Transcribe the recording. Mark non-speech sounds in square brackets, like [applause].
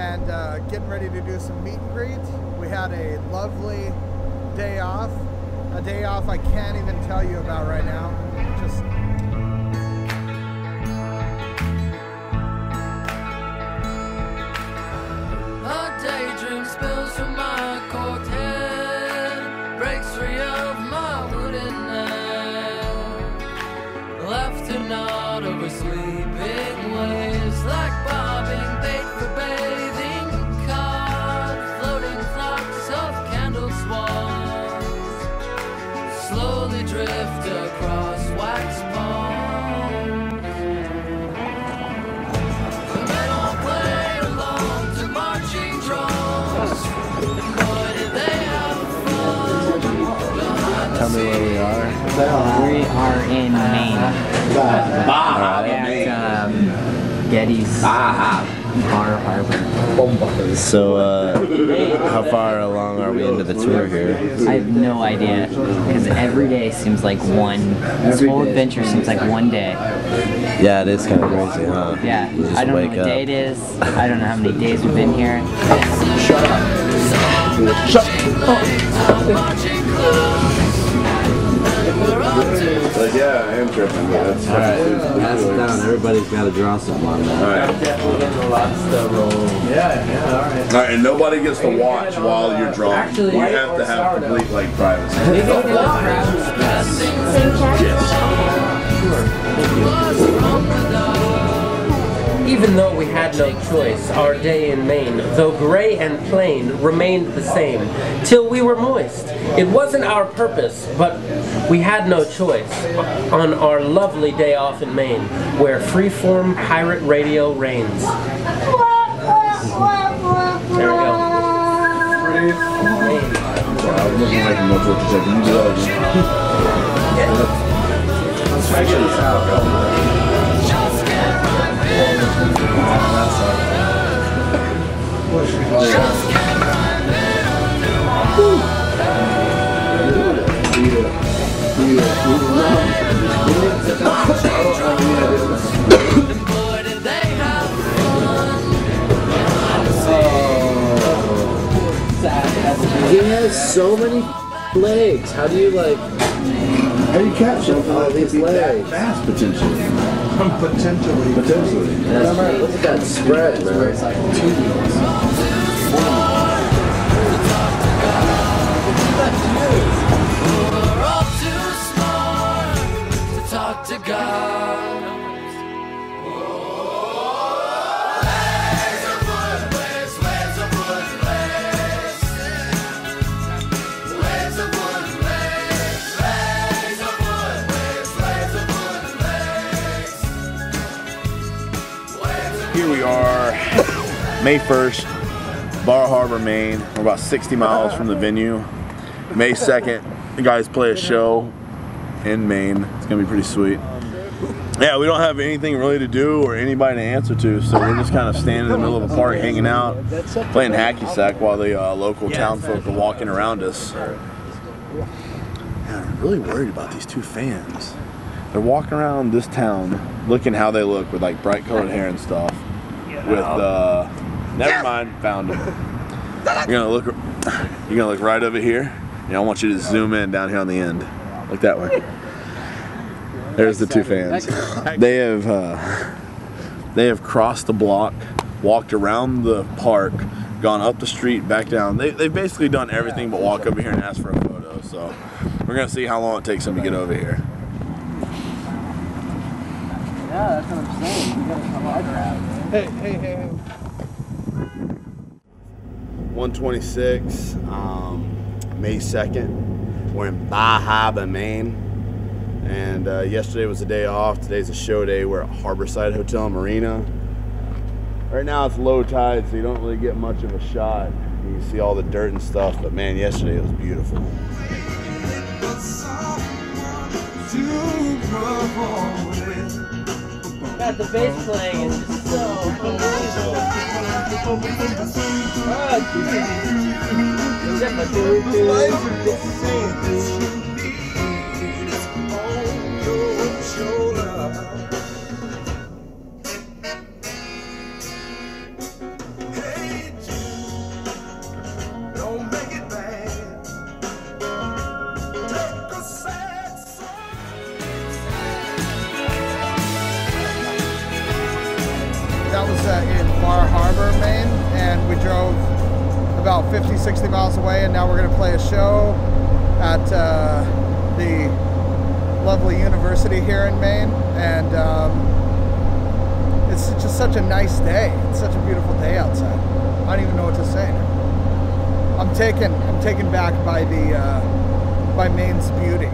and uh, getting ready to do some meet and greet. We had a lovely day off, a day off I can't even tell you about right now. Just A We are in Maine. At um, Geddy's Bar Harbor. So, uh, how far along are we into the tour here? I have no idea because every day seems like one. This whole adventure seems like one day. Yeah, it is kind of crazy, huh? Yeah, You just I don't know what up. day it is. I don't know how many days we've been here. Like, yeah, I am tripping, but that's All right, pass it down. Everybody's got to draw something on that. All right. All right, and nobody gets to watch while you're drawing. You have to have complete like privacy. Even though we had no choice, our day in Maine, though gray and plain, remained the same, till we were moist. It wasn't our purpose, but we had no choice on our lovely day off in Maine, where freeform pirate radio reigns. There we go. Maine. [laughs] so many legs. How do you like? How do you catch something all these legs? fast potentially? Potentially. Potentially. Look at that spread, man. Here we are, [laughs] May 1st, Bar Harbor, Maine. We're about 60 miles from the venue. May 2nd, the guys play a show in Maine. It's gonna be pretty sweet. Yeah, we don't have anything really to do or anybody to answer to, so we're just kind of standing in the middle of a park, hanging out, playing hacky sack while the uh, local town folk are walking around us. Man, I'm really worried about these two fans. They're walking around this town, looking how they look with like bright colored hair and stuff. With uh, never mind, found [laughs] them. You're gonna look, you're gonna look right over here. And I want you to zoom in down here on the end, like that way. There's the two fans. They have uh, they have crossed the block, walked around the park, gone up the street, back down. They they've basically done everything but walk over here and ask for a photo. So we're gonna see how long it takes them to get over here. Yeah, that's what I'm saying. You gotta come. Hey, hey, hey, hey. 126, um, May 2nd. We're in Bar Harbor, Maine. And uh, yesterday was a day off. Today's a show day. We're at Harborside Hotel Marina. Right now it's low tide, so you don't really get much of a shot. You can see all the dirt and stuff, but man, yesterday it was beautiful. God, the bass playing is just so that was uh, in Bar Harbor, Maine, and we drove about 50, 60 miles away, and now we're going to play a show at uh, the lovely university here in Maine, and um, it's just such a nice day. It's such a beautiful day outside. I don't even know what to say. I'm taken. I'm taken back by the uh, by Maine's beauty.